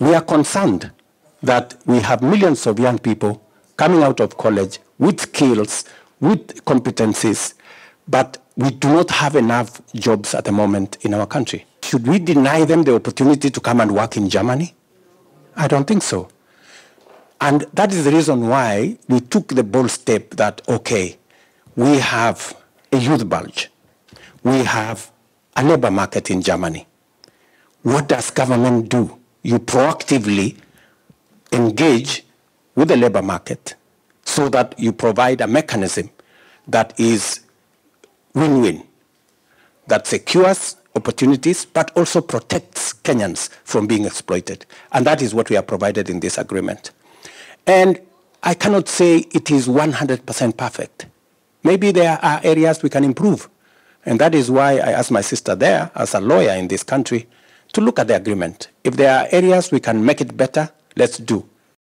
We are concerned that we have millions of young people coming out of college with skills, with competencies, but we do not have enough jobs at the moment in our country. Should we deny them the opportunity to come and work in Germany? I don't think so. And that is the reason why we took the bold step that, okay, we have a youth bulge. We have a labor market in Germany. What does government do? You proactively engage with the labor market so that you provide a mechanism that is win-win, that secures opportunities but also protects Kenyans from being exploited. And that is what we have provided in this agreement. And I cannot say it is 100% perfect. Maybe there are areas we can improve. And that is why I asked my sister there, as a lawyer in this country, to look at the agreement. If there are areas we can make it better, let's do.